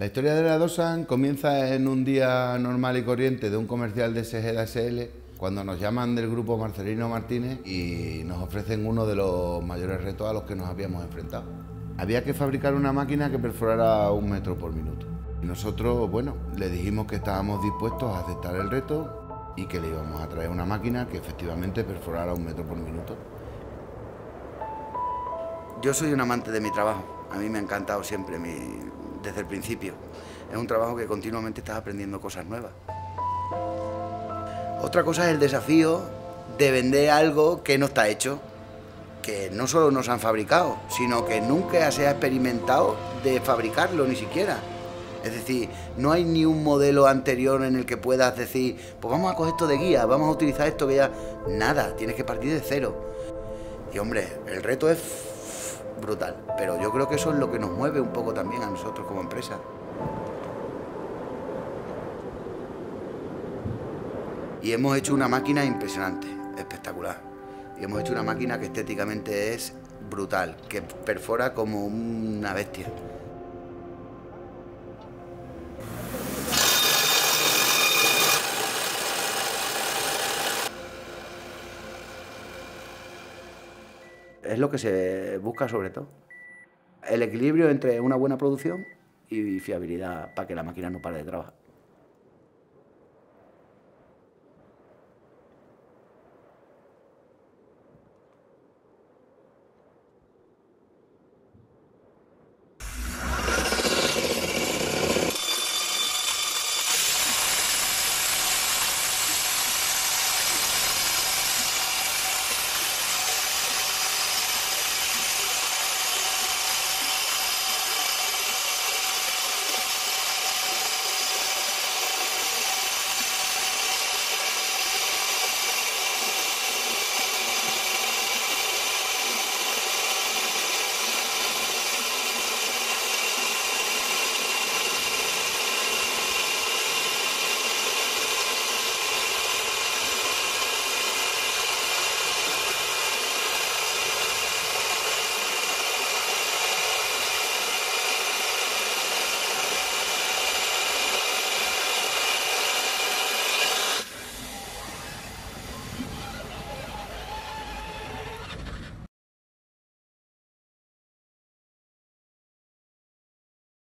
La historia de la Dosan comienza en un día normal y corriente de un comercial de SL, cuando nos llaman del grupo Marcelino Martínez y nos ofrecen uno de los mayores retos a los que nos habíamos enfrentado. Había que fabricar una máquina que perforara un metro por minuto. Nosotros, bueno, le dijimos que estábamos dispuestos a aceptar el reto y que le íbamos a traer una máquina que efectivamente perforara un metro por minuto. Yo soy un amante de mi trabajo. A mí me ha encantado siempre desde el principio. Es un trabajo que continuamente estás aprendiendo cosas nuevas. Otra cosa es el desafío de vender algo que no está hecho, que no solo nos han fabricado, sino que nunca se ha experimentado de fabricarlo ni siquiera. Es decir, no hay ni un modelo anterior en el que puedas decir, pues vamos a coger esto de guía, vamos a utilizar esto que ya... Nada, tienes que partir de cero. Y hombre, el reto es brutal, pero yo creo que eso es lo que nos mueve un poco también a nosotros como empresa. Y hemos hecho una máquina impresionante, espectacular. Y hemos hecho una máquina que estéticamente es brutal, que perfora como una bestia. Es lo que se busca sobre todo. El equilibrio entre una buena producción y fiabilidad para que la máquina no pare de trabajar.